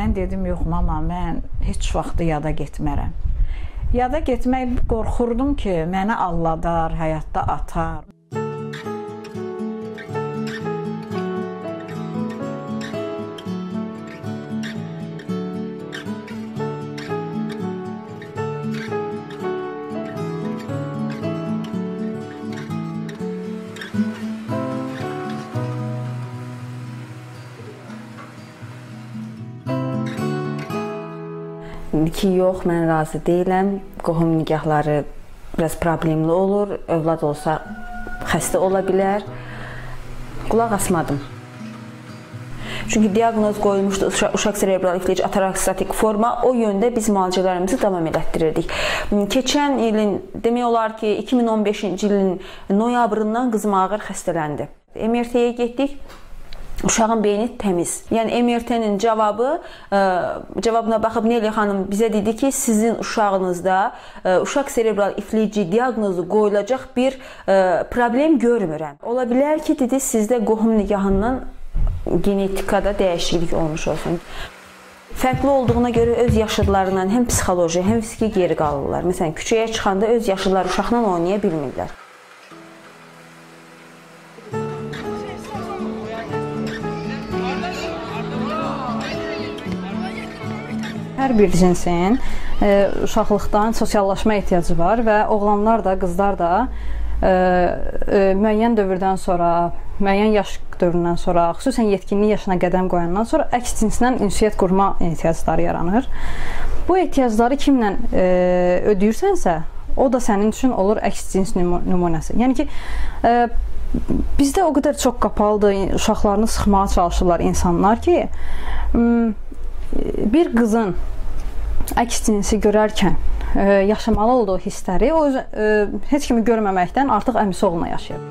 Mən dedim, yox mama, mən heç vaxt yada getmərəm. Yada getmək qorxurdum ki, məni alladar, həyatda atar. Ki, yox, mən razı deyiləm. Qohum nigahları biraz problemli olur. Övlad olsa xəstə ola bilər. Qulaq asmadım. Çünki diaqnoz qoyulmuşdu uşaq, uşaq serebral iflic ataraksatik forma. O yöndə biz müalicələrimizi davam elətdirirdik. Keçən ilin demək olar ki, 2015-ci ilin noyabrından qızım ağır xəstələndi. MRT-yə getdik. Uşağın beyni təmiz. Yəni MRT-nin cavabı, ə, cavabına baxıb Neli xanım bizə dedi ki, sizin uşağınızda ə, uşaq serebral iflici diaqnozu qoyulacaq bir ə, problem görmürəm. Ola bilər ki, dedi sizdə qohum nigahından genetikada dəyişiklik olmuş olsun. Fərqli olduğuna görə öz yaşıdlarından həm psixoloji, həm fiziki geri qalırlar. Məsələn, küçəyə çıxanda öz yaşıdları uşaqla oynaya bilmirlər. Hər bir cinsin e, uşaqlıqdan sosiallaşma ehtiyacı var və oğlanlar da, qızlar da e, e, müəyyən dövrdən sonra, müəyyən yaş dövründən sonra, xüsusən yetkinlik yaşına qədəm qoyandan sonra əks cinslə ünsiyyət qurma ehtiyacları yaranır. Bu ehtiyacları kimlə e, ödəyirsənsə, o da sənin üçün olur əks cins nümunəsi. Yəni ki, e, bizdə o qədər çox qapalıdır, uşaqlarını sıxmağa çalışırlar insanlar ki, bir qızın əks cinsi görərkən ə, yaşamalı olduğu hissləri o öz, ə, heç kimi görməməkdən artıq əmisi oğluna yaşayır.